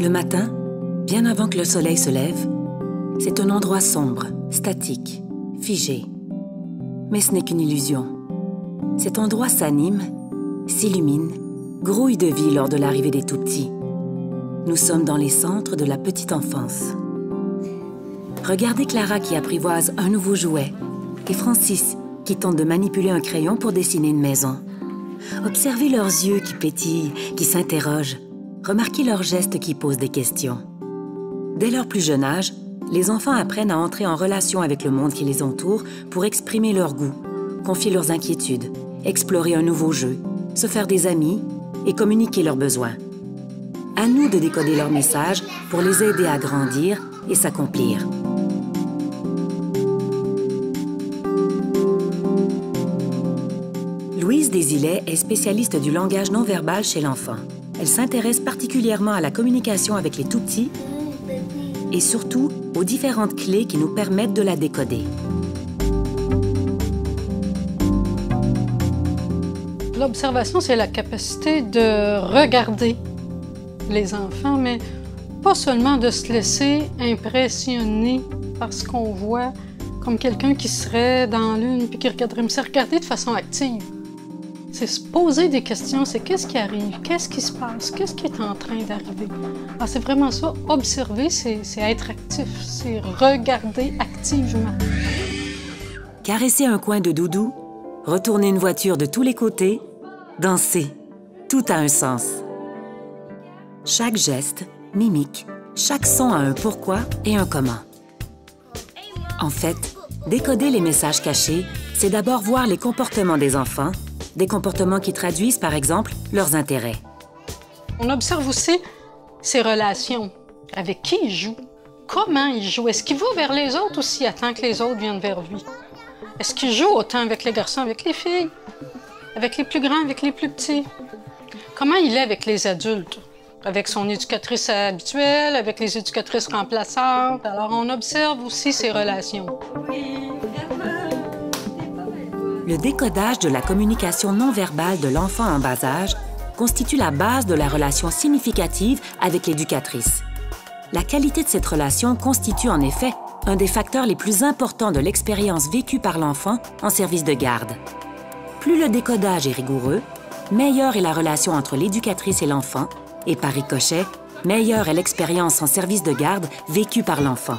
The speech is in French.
Le matin, bien avant que le soleil se lève, c'est un endroit sombre, statique, figé. Mais ce n'est qu'une illusion. Cet endroit s'anime, s'illumine, grouille de vie lors de l'arrivée des tout-petits. Nous sommes dans les centres de la petite enfance. Regardez Clara qui apprivoise un nouveau jouet et Francis qui tente de manipuler un crayon pour dessiner une maison. Observez leurs yeux qui pétillent, qui s'interrogent. Remarquez leurs gestes qui posent des questions. Dès leur plus jeune âge, les enfants apprennent à entrer en relation avec le monde qui les entoure pour exprimer leur goût, confier leurs inquiétudes, explorer un nouveau jeu, se faire des amis et communiquer leurs besoins. À nous de décoder leurs messages pour les aider à grandir et s'accomplir. Louise Desilets est spécialiste du langage non verbal chez l'enfant. Elle s'intéresse particulièrement à la communication avec les tout-petits et surtout aux différentes clés qui nous permettent de la décoder. L'observation, c'est la capacité de regarder les enfants, mais pas seulement de se laisser impressionner par ce qu'on voit comme quelqu'un qui serait dans l'une puis qui regarderait, mais c'est regarder de façon active. C'est se poser des questions, c'est qu'est-ce qui arrive, qu'est-ce qui se passe, qu'est-ce qui est en train d'arriver. Ah, c'est vraiment ça, observer, c'est être actif, c'est regarder activement. Caresser un coin de doudou, retourner une voiture de tous les côtés, danser, tout a un sens. Chaque geste, mimique, chaque son a un pourquoi et un comment. En fait, décoder les messages cachés, c'est d'abord voir les comportements des enfants des comportements qui traduisent, par exemple, leurs intérêts. On observe aussi ses relations. Avec qui il joue? Comment il joue? Est-ce qu'il va vers les autres ou s'il attend que les autres viennent vers lui? Est-ce qu'il joue autant avec les garçons, avec les filles? Avec les plus grands, avec les plus petits? Comment il est avec les adultes? Avec son éducatrice habituelle, avec les éducatrices remplaçantes? Alors, on observe aussi ses relations. Le décodage de la communication non verbale de l'enfant en bas âge constitue la base de la relation significative avec l'éducatrice. La qualité de cette relation constitue en effet un des facteurs les plus importants de l'expérience vécue par l'enfant en service de garde. Plus le décodage est rigoureux, meilleure est la relation entre l'éducatrice et l'enfant, et par ricochet, meilleure est l'expérience en service de garde vécue par l'enfant.